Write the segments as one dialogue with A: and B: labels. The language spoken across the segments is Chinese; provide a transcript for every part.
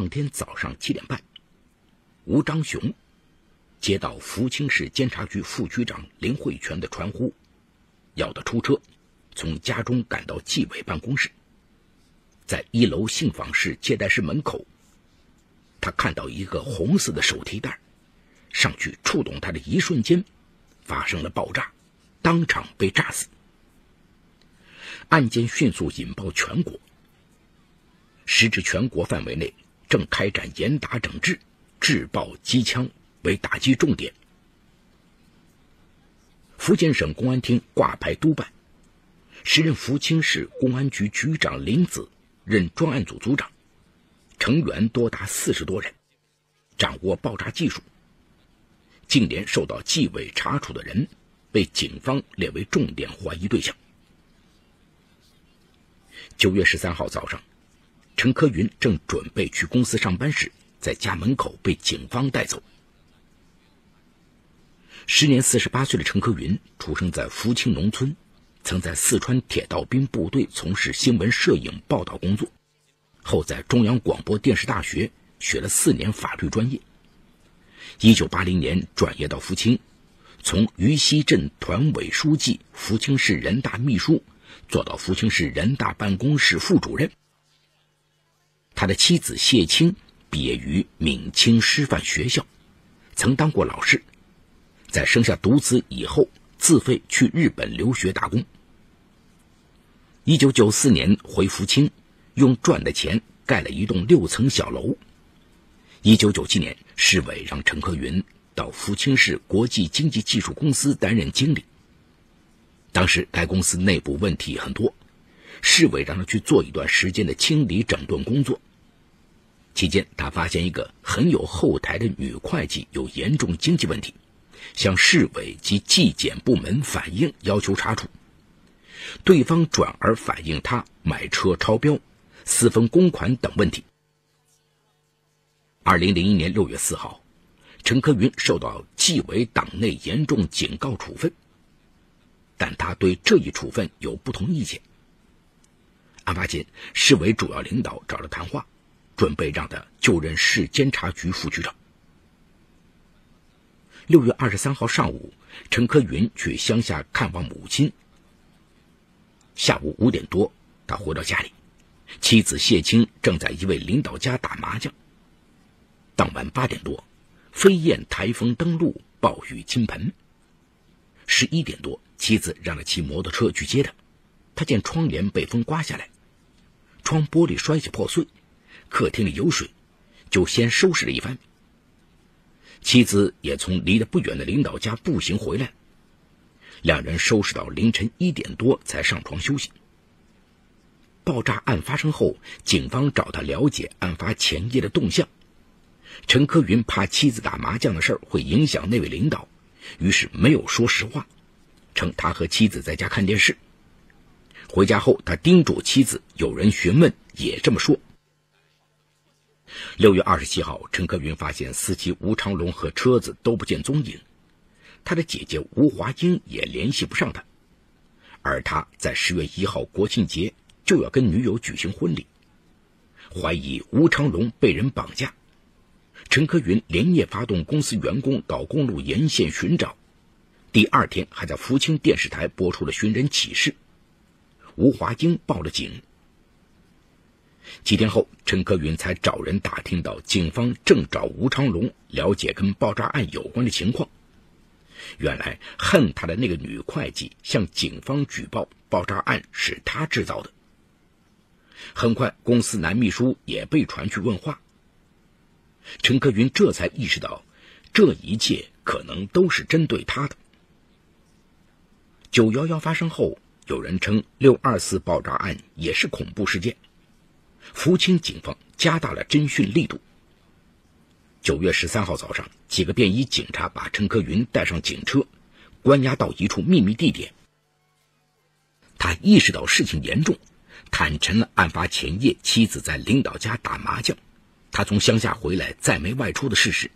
A: 当天早上七点半，吴章雄接到福清市监察局副局长林慧全的传呼，要他出车，从家中赶到纪委办公室。在一楼信访室接待室门口，他看到一个红色的手提袋，上去触动它的一瞬间，发生了爆炸，当场被炸死。案件迅速引爆全国，时至全国范围内正开展严打整治、制暴机枪为打击重点。福建省公安厅挂牌督办，时任福清市公安局局长林子。任专案组组长，成员多达四十多人，掌握爆炸技术。近年受到纪委查处的人，被警方列为重点怀疑对象。九月十三号早上，陈科云正准备去公司上班时，在家门口被警方带走。时年四十八岁的陈科云，出生在福清农村。曾在四川铁道兵部队从事新闻摄影报道工作，后在中央广播电视大学学了四年法律专业。一九八零年转业到福清，从渝西镇团委书记、福清市人大秘书做到福清市人大办公室副主任。他的妻子谢青毕业于闽清师范学校，曾当过老师，在生下独子以后。自费去日本留学打工。一九九四年回福清，用赚的钱盖了一栋六层小楼。一九九七年，市委让陈克云到福清市国际经济技术公司担任经理。当时该公司内部问题很多，市委让他去做一段时间的清理整顿工作。期间，他发现一个很有后台的女会计有严重经济问题。向市委及纪检部门反映，要求查处。对方转而反映他买车超标、私分公款等问题。二零零一年六月四号，陈科云受到纪委党内严重警告处分，但他对这一处分有不同意见。案发前，市委主要领导找了谈话，准备让他就任市监察局副局长。六月二十三号上午，陈科云去乡下看望母亲。下午五点多，他回到家里，妻子谢青正在一位领导家打麻将。当晚八点多，飞燕台风登陆，暴雨倾盆。十一点多，妻子让他骑摩托车去接他，他见窗帘被风刮下来，窗玻璃摔起破碎，客厅里有水，就先收拾了一番。妻子也从离得不远的领导家步行回来，两人收拾到凌晨一点多才上床休息。爆炸案发生后，警方找他了解案发前夜的动向。陈科云怕妻子打麻将的事会影响那位领导，于是没有说实话，称他和妻子在家看电视。回家后，他叮嘱妻子，有人询问也这么说。六月二十七号，陈克云发现司机吴长龙和车子都不见踪影，他的姐姐吴华英也联系不上他，而他在十月一号国庆节就要跟女友举行婚礼，怀疑吴长龙被人绑架。陈克云连夜发动公司员工到公路沿线寻找，第二天还在福清电视台播出了寻人启事，吴华英报了警。几天后，陈克云才找人打听到警方正找吴长龙了解跟爆炸案有关的情况。原来恨他的那个女会计向警方举报爆炸案是他制造的。很快，公司男秘书也被传去问话。陈克云这才意识到，这一切可能都是针对他的。九幺幺发生后，有人称六二四爆炸案也是恐怖事件。福清警方加大了侦讯力度。九月十三号早上，几个便衣警察把陈科云带上警车，关押到一处秘密地点。他意识到事情严重，坦陈了案发前夜妻子在领导家打麻将，他从乡下回来再没外出的事实。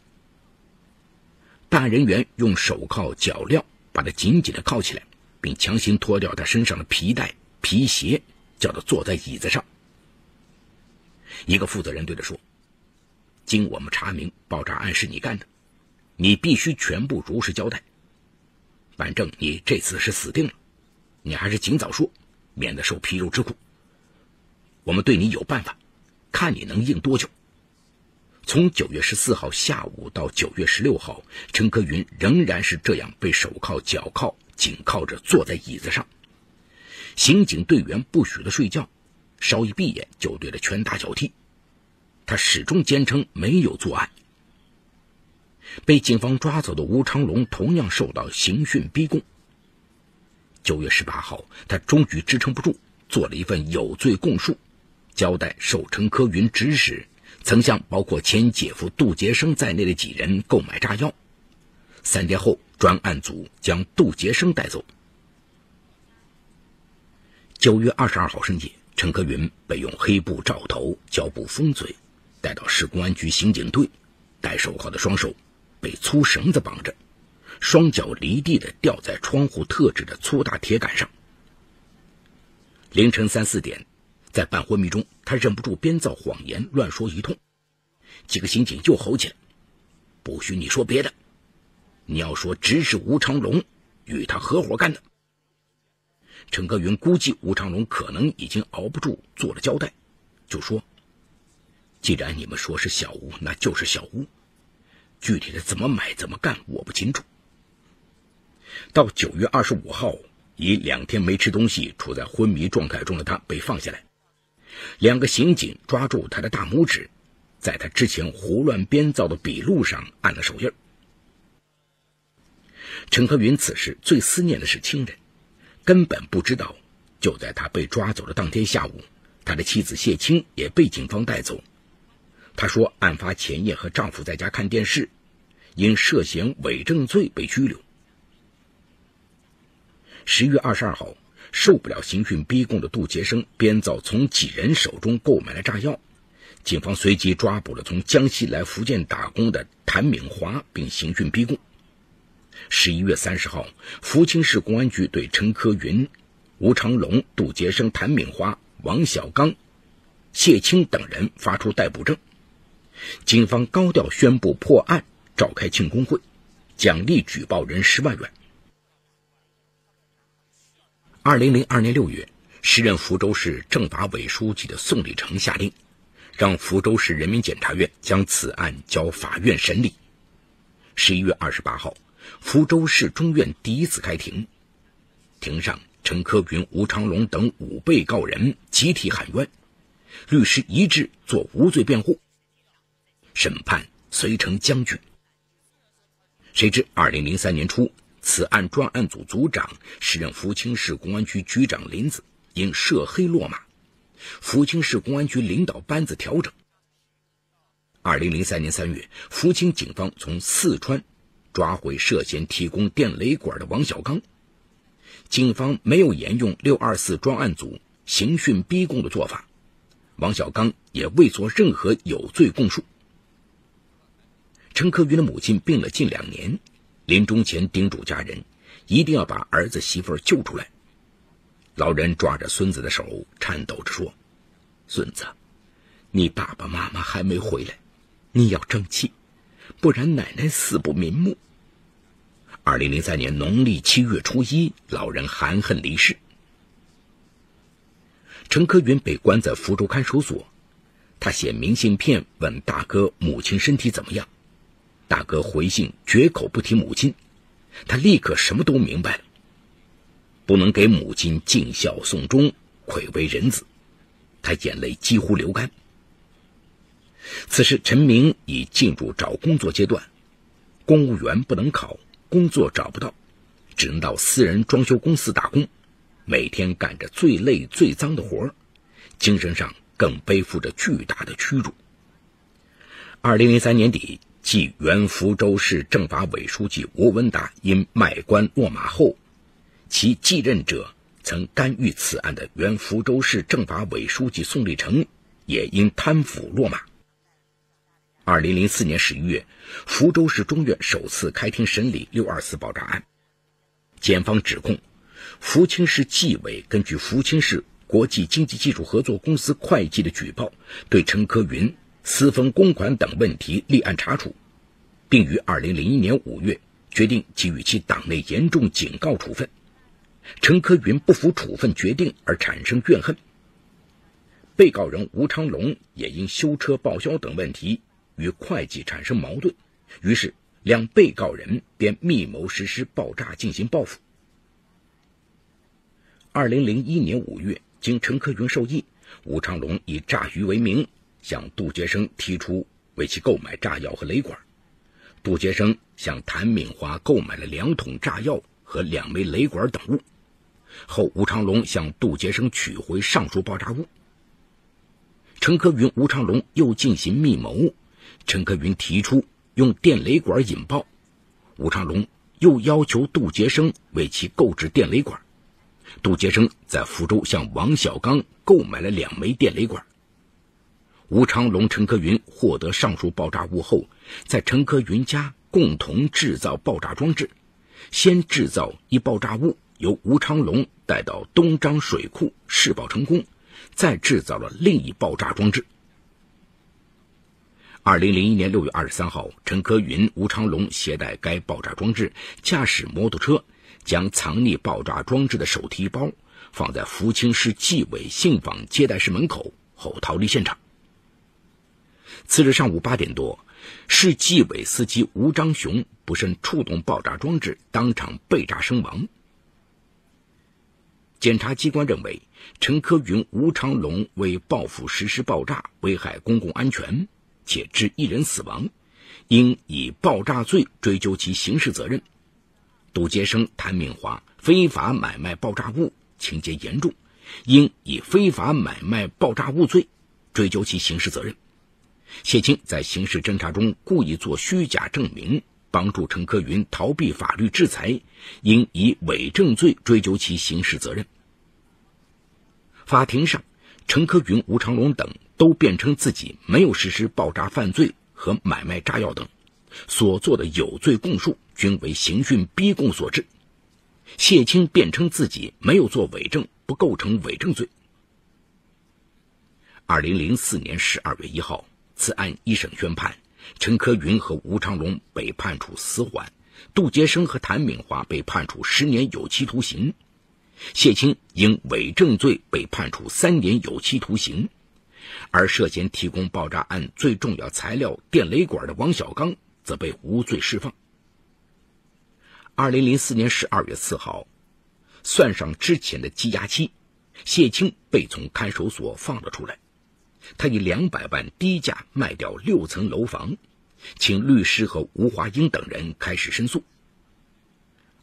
A: 办案人员用手铐脚镣把他紧紧的铐起来，并强行脱掉他身上的皮带、皮鞋，叫他坐在椅子上。一个负责人对他说：“经我们查明，爆炸案是你干的，你必须全部如实交代。反正你这次是死定了，你还是尽早说，免得受皮肉之苦。我们对你有办法，看你能硬多久。从九月十四号下午到九月十六号，陈科云仍然是这样被手铐、脚铐紧靠着坐在椅子上。刑警队员不许他睡觉，稍一闭眼就对着拳打脚踢。他始终坚称没有作案。被警方抓走的吴长龙同样受到刑讯逼供。九月十八号，他终于支撑不住，做了一份有罪供述，交代受陈科云指使。曾向包括前姐夫杜杰生在内的几人购买炸药。三天后，专案组将杜杰生带走。九月二十二号深夜，陈克云被用黑布罩头、胶布封嘴，带到市公安局刑警队。戴手铐的双手被粗绳子绑着，双脚离地的吊在窗户特制的粗大铁杆上。凌晨三四点。在半昏迷中，他忍不住编造谎言，乱说一通。几个刑警又吼起来：“不许你说别的，你要说指使吴长龙与他合伙干的。”陈克云估计吴长龙可能已经熬不住，做了交代，就说：“既然你们说是小吴，那就是小吴。具体的怎么买、怎么干，我不清楚。”到九月二十五号，已两天没吃东西、处在昏迷状态中的他被放下来。两个刑警抓住他的大拇指，在他之前胡乱编造的笔录上按了手印。陈克云此时最思念的是亲人，根本不知道，就在他被抓走的当天下午，他的妻子谢青也被警方带走。他说，案发前夜和丈夫在家看电视，因涉嫌伪证罪被拘留。十月二十二号。受不了刑讯逼供的杜杰生编造从几人手中购买了炸药，警方随即抓捕了从江西来福建打工的谭敏华，并刑讯逼供。十一月三十号，福清市公安局对陈科云、吴长龙、杜杰生、谭敏华、王小刚、谢青等人发出逮捕证。警方高调宣布破案，召开庆功会，奖励举报人十万元。二零零二年六月，时任福州市政法委书记的宋立成下令，让福州市人民检察院将此案交法院审理。十一月二十八号，福州市中院第一次开庭，庭上陈科云、吴长龙等五被告人集体喊冤，律师一致做无罪辩护，审判遂成僵局。谁知二零零三年初。此案专案组组长、时任福清市公安局局长林子因涉黑落马，福清市公安局领导班子调整。二零零三年三月，福清警方从四川抓回涉嫌提供电雷管的王小刚，警方没有沿用六二四专案组刑讯逼供的做法，王小刚也未做任何有罪供述。陈克云的母亲病了近两年。临终前叮嘱家人，一定要把儿子媳妇救出来。老人抓着孙子的手，颤抖着说：“孙子，你爸爸妈妈还没回来，你要争气，不然奶奶死不瞑目。”二零零三年农历七月初一，老人含恨离世。陈科云被关在福州看守所，他写明信片问大哥母亲身体怎么样。大哥回信绝口不提母亲，他立刻什么都明白了。不能给母亲尽孝送终，愧为人子，他眼泪几乎流干。此时，陈明已进入找工作阶段，公务员不能考，工作找不到，只能到私人装修公司打工，每天干着最累最脏的活精神上更背负着巨大的屈辱。二零零三年底。继原福州市政法委书记吴文达因卖官落马后，其继任者曾干预此案的原福州市政法委书记宋立成也因贪腐落马。二零零四年十一月，福州市中院首次开庭审理六二四爆炸案，检方指控福清市纪委根据福清市国际经济技术合作公司会计的举报，对陈科云。私分公款等问题立案查处，并于二零零一年五月决定给予其党内严重警告处分。陈科云不服处分决定而产生怨恨。被告人吴昌龙也因修车报销等问题与会计产生矛盾，于是两被告人便密谋实施爆炸进行报复。二零零一年五月，经陈科云授意，吴昌龙以炸鱼为名。向杜杰生提出为其购买炸药和雷管，杜杰生向谭敏华购买了两桶炸药和两枚雷管等物，后吴长龙向杜杰生取回上述爆炸物。陈科云、吴长龙又进行密谋，陈科云提出用电雷管引爆，吴长龙又要求杜杰生为其购置电雷管，杜杰生在福州向王小刚购买了两枚电雷管。吴长龙、陈科云获得上述爆炸物后，在陈科云家共同制造爆炸装置。先制造一爆炸物，由吴长龙带到东张水库试爆成功，再制造了另一爆炸装置。二零零一年六月二十三号，陈科云、吴长龙携带该爆炸装置，驾驶摩托车，将藏匿爆炸装置的手提包放在福清市纪委信访接待室门口后逃离现场。次日上午八点多，市纪委司机吴章雄不慎触动爆炸装置，当场被炸身亡。检察机关认为，陈科云、吴长龙为报复实施爆炸，危害公共安全，且致一人死亡，应以爆炸罪追究其刑事责任。杜杰生、谭敏华非法买卖爆炸物，情节严重，应以非法买卖爆炸物罪追究其刑事责任。谢青在刑事侦查中故意做虚假证明，帮助陈科云逃避法律制裁，应以伪证罪追究其刑事责任。法庭上，陈科云、吴长龙等都辩称自己没有实施爆炸犯罪和买卖炸药等，所做的有罪供述均为刑讯逼供所致。谢青辩称自己没有做伪证，不构成伪证罪。二零零四年十二月一号。此案一审宣判，陈科云和吴长龙被判处死缓，杜杰生和谭敏华被判处十年有期徒刑，谢青因伪证罪被判处三年有期徒刑，而涉嫌提供爆炸案最重要材料电雷管的王小刚则被无罪释放。二零零四年十二月四号，算上之前的羁押期，谢青被从看守所放了出来。他以两百万低价卖掉六层楼房，请律师和吴华英等人开始申诉。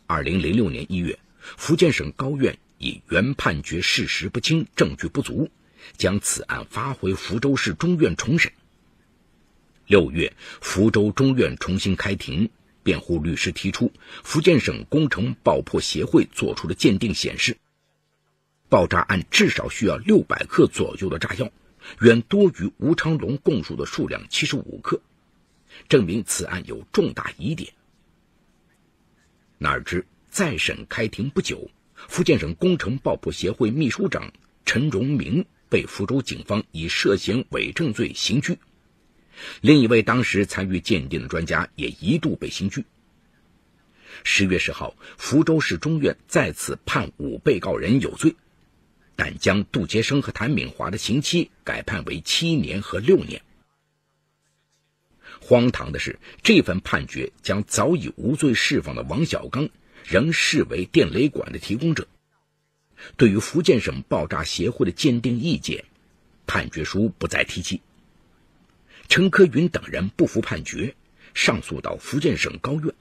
A: 二零零六年一月，福建省高院以原判决事实不清、证据不足，将此案发回福州市中院重审。六月，福州中院重新开庭，辩护律师提出，福建省工程爆破协会作出的鉴定显示，爆炸案至少需要六百克左右的炸药。远多于吴昌龙供述的数量七十五克，证明此案有重大疑点。哪知再审开庭不久，福建省工程爆破协会秘书长陈荣明被福州警方以涉嫌伪证罪刑拘，另一位当时参与鉴定的专家也一度被刑拘。十月十号，福州市中院再次判五被告人有罪。但将杜杰生和谭敏华的刑期改判为七年和六年。荒唐的是，这份判决将早已无罪释放的王小刚仍视为电雷管的提供者。对于福建省爆炸协会的鉴定意见，判决书不再提及。陈科云等人不服判决，上诉到福建省高院。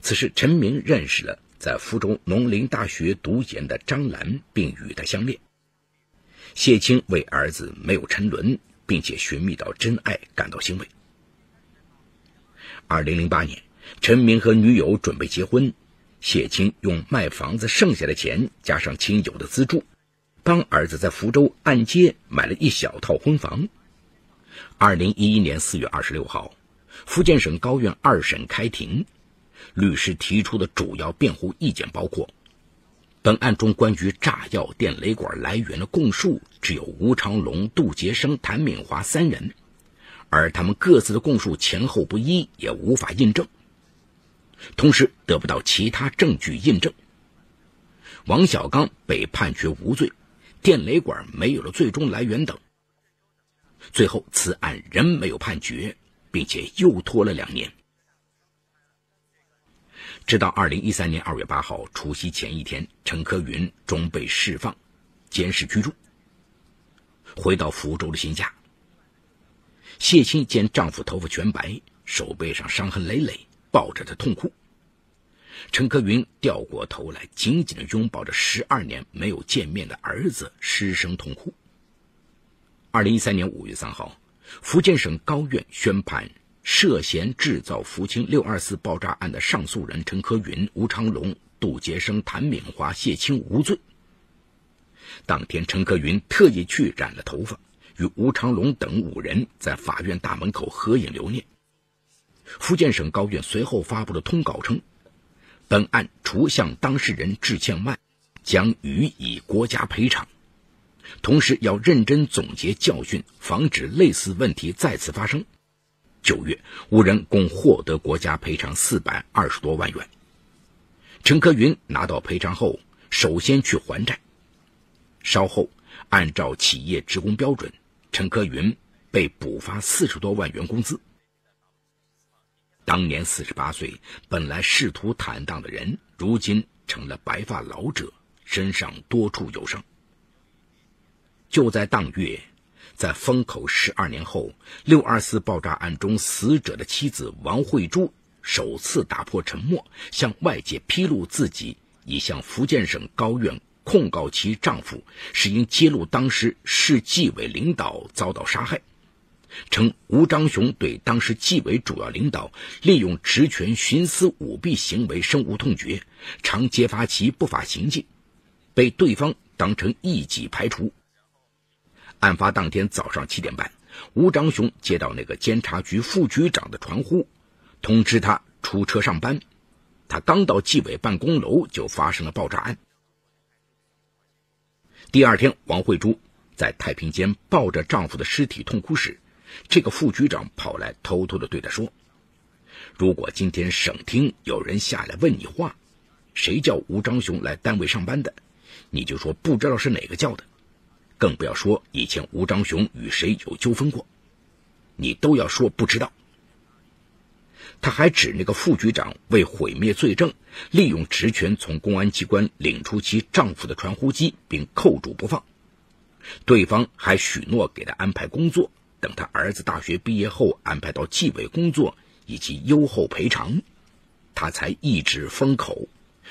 A: 此时，陈明认识了。在福州农林大学读研的张兰，并与她相恋。谢青为儿子没有沉沦，并且寻觅到真爱感到欣慰。二零零八年，陈明和女友准备结婚，谢青用卖房子剩下的钱，加上亲友的资助，帮儿子在福州按揭买了一小套婚房。二零一一年四月二十六号，福建省高院二审开庭。律师提出的主要辩护意见包括：本案中关于炸药电雷管来源的供述，只有吴长龙、杜杰生、谭敏华三人，而他们各自的供述前后不一，也无法印证。同时，得不到其他证据印证。王小刚被判决无罪，电雷管没有了最终来源等。最后，此案仍没有判决，并且又拖了两年。直到二零一三年二月八号除夕前一天，陈科云终被释放，监视居住。回到福州的新家，谢青见丈夫头发全白，手背上伤痕累累，抱着他痛哭。陈科云掉过头来，紧紧的拥抱着十二年没有见面的儿子，失声痛哭。二零一三年五月三号，福建省高院宣判涉嫌制造福清六二四爆炸案的上诉人陈科云、吴长龙、杜杰生、谭敏华、谢青无罪。当天，陈科云特意去染了头发，与吴长龙等五人在法院大门口合影留念。福建省高院随后发布了通稿称，本案除向当事人致歉外，将予以国家赔偿。同时要认真总结教训，防止类似问题再次发生。九月，五人共获得国家赔偿四百二十多万元。陈科云拿到赔偿后，首先去还债。稍后，按照企业职工标准，陈科云被补发四十多万元工资。当年四十八岁，本来仕途坦荡的人，如今成了白发老者，身上多处有伤。就在当月，在风口十二年后，六二四爆炸案中死者的妻子王慧珠首次打破沉默，向外界披露自己已向福建省高院控告其丈夫是因揭露当时市纪委领导遭到杀害，称吴章雄对当时纪委主要领导利用职权徇私舞弊行为深恶痛绝，常揭发其不法行径，被对方当成异己排除。案发当天早上七点半，吴章雄接到那个监察局副局长的传呼，通知他出车上班。他刚到纪委办公楼，就发生了爆炸案。第二天，王慧珠在太平间抱着丈夫的尸体痛哭时，这个副局长跑来，偷偷的对他说：“如果今天省厅有人下来问你话，谁叫吴章雄来单位上班的，你就说不知道是哪个叫的。”更不要说以前吴章雄与谁有纠纷过，你都要说不知道。他还指那个副局长为毁灭罪证，利用职权从公安机关领出其丈夫的传呼机，并扣住不放。对方还许诺给他安排工作，等他儿子大学毕业后安排到纪委工作以及优厚赔偿，他才一直封口。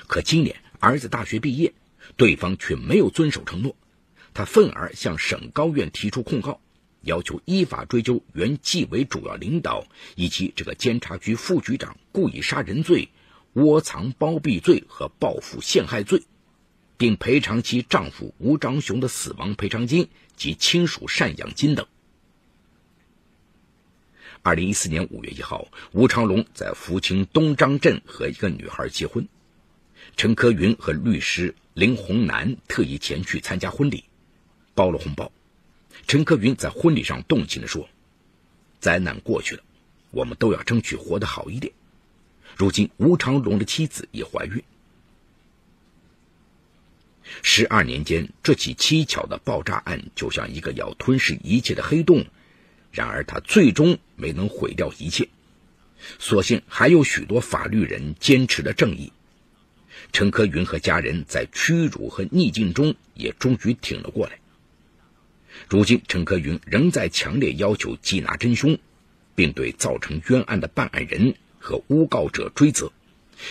A: 可今年儿子大学毕业，对方却没有遵守承诺。他愤而向省高院提出控告，要求依法追究原纪委主要领导以及这个监察局副局长故意杀人罪、窝藏包庇罪和报复陷害罪，并赔偿其丈夫吴章雄的死亡赔偿金及亲属赡养金等。二零一四年五月一号，吴长龙在福清东张镇和一个女孩结婚，陈科云和律师林洪南特意前去参加婚礼。包了红包，陈科云在婚礼上动情地说：“灾难过去了，我们都要争取活得好一点。如今吴长龙的妻子也怀孕。十二年间，这起蹊跷的爆炸案就像一个要吞噬一切的黑洞，然而他最终没能毁掉一切。所幸还有许多法律人坚持了正义。陈科云和家人在屈辱和逆境中也终于挺了过来。”如今，陈克云仍在强烈要求缉拿真凶，并对造成冤案的办案人和诬告者追责，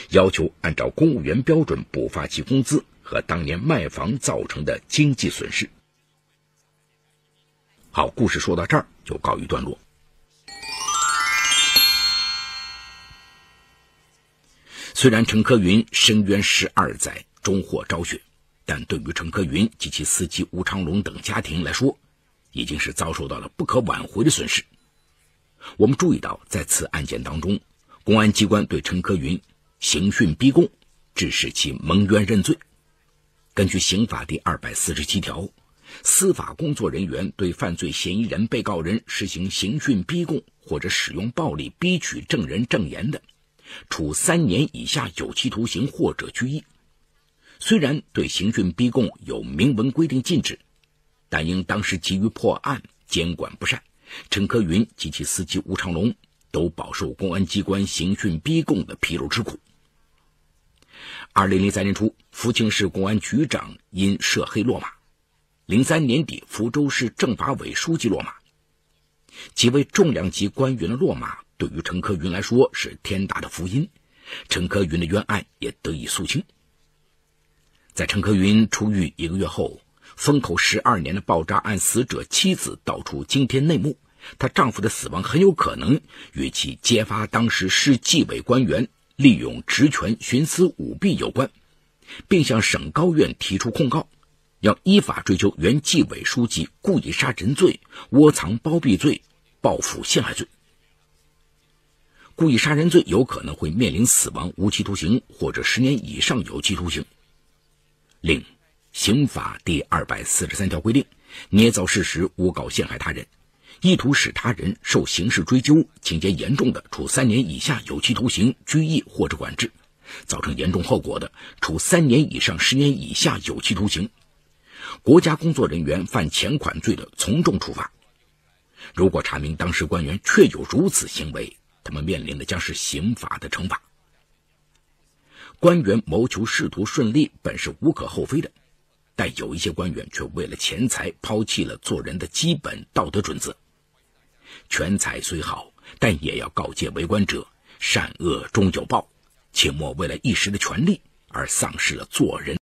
A: 要求按照公务员标准补发其工资和当年卖房造成的经济损失。好，故事说到这儿就告一段落。虽然陈克云深冤十二载，终获昭雪。但对于陈科云及其司机吴长龙等家庭来说，已经是遭受到了不可挽回的损失。我们注意到，在此案件当中，公安机关对陈科云刑讯逼供，致使其蒙冤认罪。根据刑法第二百四十七条，司法工作人员对犯罪嫌疑人、被告人实行刑讯逼供或者使用暴力逼取证人证言的，处三年以下有期徒刑或者拘役。虽然对刑讯逼供有明文规定禁止，但因当时急于破案，监管不善，陈科云及其司机吴长龙都饱受公安机关刑讯逼供的皮肉之苦。二零零三年初，福清市公安局长因涉黑落马；零三年底，福州市政法委书记落马。几位重量级官员的落马，对于陈科云来说是天大的福音，陈科云的冤案也得以肃清。在陈科云出狱一个月后，封口十二年的爆炸案死者妻子道出惊天内幕：她丈夫的死亡很有可能与其揭发当时市纪委官员利用职权徇私舞弊有关，并向省高院提出控告，要依法追究原纪委书记故意杀人罪、窝藏包庇罪、报复陷害罪。故意杀人罪有可能会面临死亡、无期徒刑或者十年以上有期徒刑。另，刑法第二百四十三条规定，捏造事实诬告陷害他人，意图使他人受刑事追究，情节严重的，处三年以下有期徒刑、拘役或者管制；造成严重后果的，处三年以上十年以下有期徒刑。国家工作人员犯钱款罪的，从重处罚。如果查明当时官员确有如此行为，他们面临的将是刑法的惩罚。官员谋求仕途顺利本是无可厚非的，但有一些官员却为了钱财抛弃了做人的基本道德准则。权财虽好，但也要告诫为官者：善恶终有报，切莫为了一时的权利而丧失了做人。